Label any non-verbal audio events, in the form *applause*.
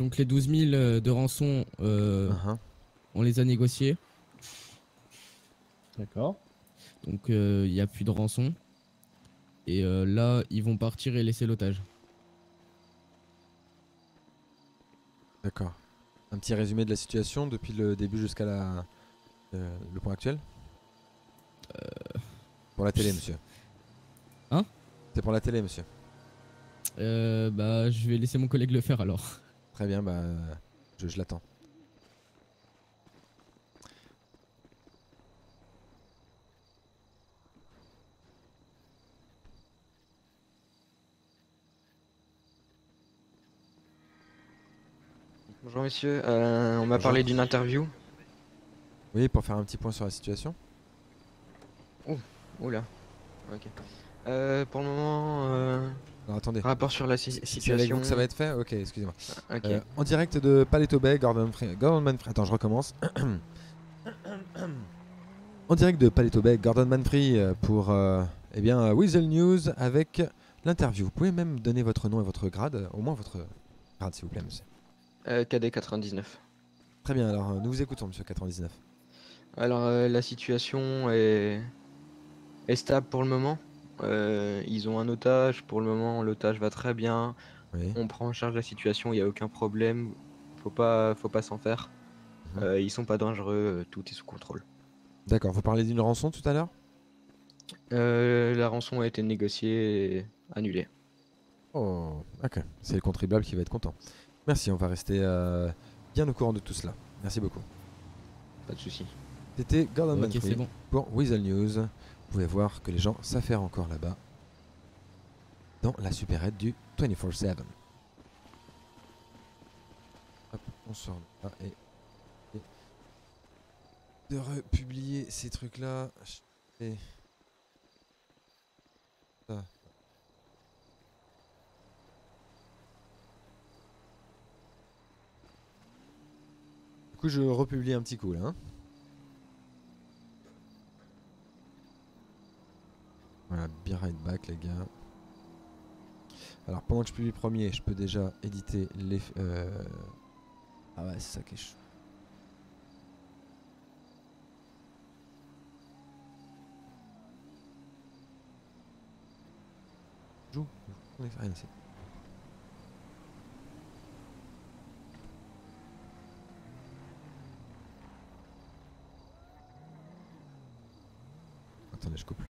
Donc les 12 000 euh, de rançon, euh, Uh-huh. on les a négociés. D'accord. Donc il n'y a plus de rançon. Et euh, là, ils vont partir et laisser l'otage. D'accord. Un petit résumé de la situation depuis le début jusqu'à la euh, le point actuel? Pour la télé, monsieur. Hein? C'est pour la télé, monsieur. Euh, bah, je vais laisser mon collègue le faire alors. Très bien, bah je, je l'attends. Bonjour monsieur, Euh, on m'a parlé d'une interview. Oui, pour faire un petit point sur la situation. Oula. Ok. Euh, pour le moment, euh, attendez. rapport sur la si- C'est avec situation. vous que ça va être fait Ok, excusez-moi. Ok. Euh, en direct de Paleto Bay, Gordon, Fre- Gordon Manfrey. Attends, je recommence. *coughs* en direct de Paleto Bay, Gordon Manfrey euh, pour eh bien, Weasel News avec l'interview. Vous pouvez même donner votre nom et votre grade, au moins votre grade s'il vous plaît, monsieur. Euh, KD 99. Très bien, alors nous vous écoutons, monsieur 99. Alors la situation est... est stable pour le moment? Euh, ils ont un otage, pour le moment l'otage va très bien. Oui. On prend en charge la situation, il n'y a aucun problème. Faut pas, faut pas s'en faire. Mhm. Euh, ils sont pas dangereux, euh, tout est sous contrôle. D'accord, vous parlez d'une rançon tout à l'heure? Euh, la rançon a été négociée et annulée. Oh, ok. C'est le contribuable qui va être content. Merci, on va rester euh, bien au courant de tout cela. Merci beaucoup. Pas de souci. C'était Gordon ok, Manfrey c'est bon. pour Weasel News. Vous pouvez voir que les gens s'affairent encore là-bas dans la supérette du 24-7. Hop, on sort là et, de republier ces trucs-là. Du coup, je republie un petit coup là. hein. Voilà, be right back les gars. Alors pendant que je publie le premier, je peux déjà éditer les... Euh, ah ouais, c'est ça qui est chaud. Joue. On est rien, c'est... Attendez, je coupe.